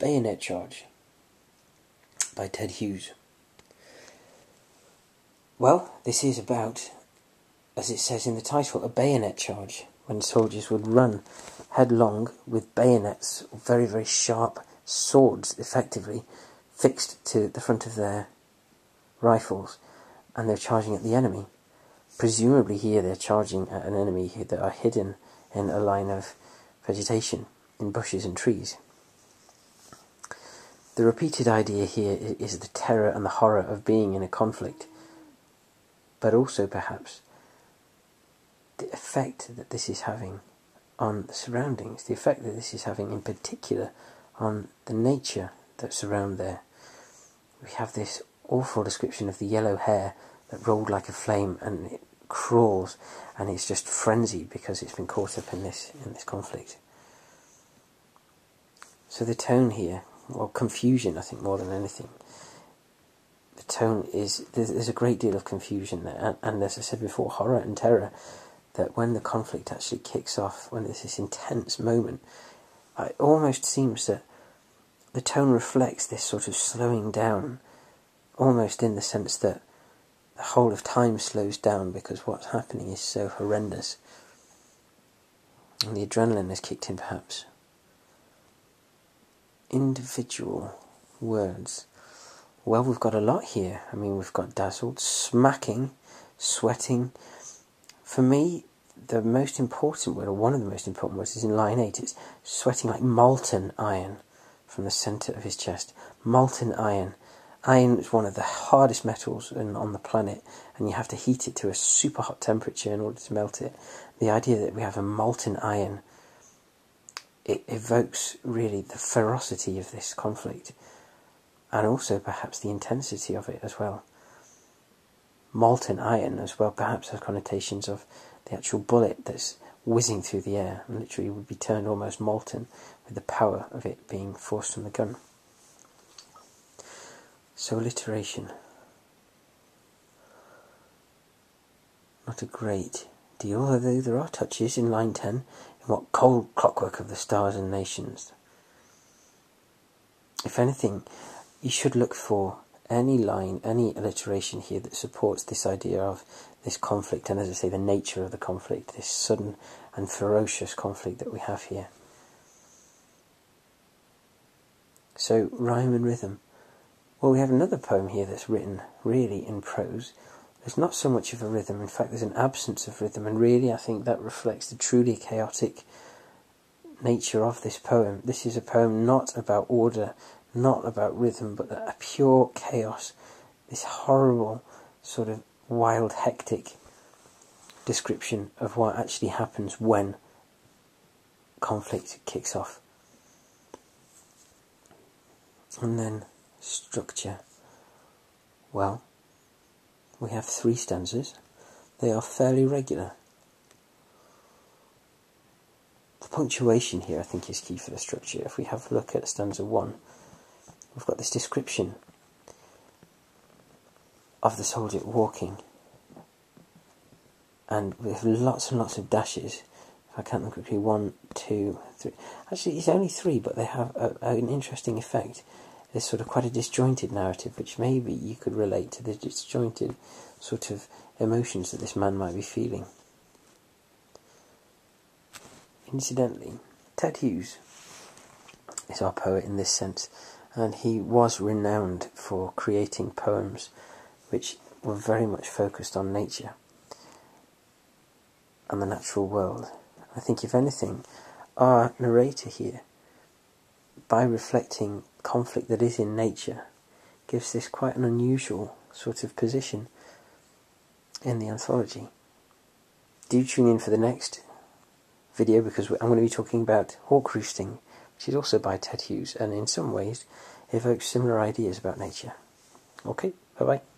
Bayonet Charge by Ted Hughes. Well, this is about, as it says in the title, a bayonet charge, when soldiers would run headlong with bayonets, very, very sharp swords, effectively, fixed to the front of their rifles, and they're charging at the enemy. Presumably, here they're charging at an enemy that are hidden in a line of vegetation, in bushes and trees. The repeated idea here is the terror and the horror of being in a conflict, but also perhaps the effect that this is having on the surroundings, the effect that this is having in particular on the nature that surround there. We have this awful description of the yellow hare that rolled like a flame and it crawls and it's just frenzied because it's been caught up in this in this conflict. So the tone here or confusion, I think, more than anything. The tone is there's, there's a great deal of confusion there, and, and, as I said before, horror and terror. That when the conflict actually kicks off, when there's this intense moment, it almost seems that the tone reflects this sort of slowing down, almost in the sense that the whole of time slows down because what's happening is so horrendous. And the adrenaline has kicked in, perhaps individual words. Well, we've got a lot here. I mean, we've got dazzled, smacking, sweating. For me, the most important word, or one of the most important words, is in line 8. It's sweating like molten iron from the centre of his chest. Molten iron. Iron is one of the hardest metals on the planet, and you have to heat it to a super hot temperature in order to melt it. The idea that we have a molten iron it evokes really the ferocity of this conflict and also perhaps the intensity of it as well. Molten iron as well perhaps has connotations of the actual bullet that's whizzing through the air and literally would be turned almost molten with the power of it being forced from the gun. So alliteration. Not a great deal, although there are touches in line 10 what cold clockwork of the stars and nations. If anything, you should look for any line, any alliteration here that supports this idea of this conflict, and as I say, the nature of the conflict, this sudden and ferocious conflict that we have here. So, rhyme and rhythm. Well, we have another poem here that's written really in prose. There's not so much of a rhythm, in fact, there's an absence of rhythm, and really I think that reflects the truly chaotic nature of this poem. This is a poem not about order, not about rhythm, but a pure chaos, this horrible, sort of wild, hectic description of what actually happens when conflict kicks off. And then structure. Well, we have three stanzas. They are fairly regular. The punctuation here, I think, is key for the structure. If we have a look at stanza one, we've got this description of the soldier walking, and with lots and lots of dashes. If I count them quickly, one, two, three. Actually, it's only three, but they have a, an interesting effect there's sort of quite a disjointed narrative, which maybe you could relate to the disjointed sort of emotions that this man might be feeling. Incidentally, Ted Hughes is our poet in this sense, and he was renowned for creating poems which were very much focused on nature and the natural world. I think, if anything, our narrator here, by reflecting conflict that is in nature gives this quite an unusual sort of position in the anthology. Do tune in for the next video because I'm going to be talking about Hawk Roosting, which is also by Ted Hughes and in some ways evokes similar ideas about nature. Okay, bye bye.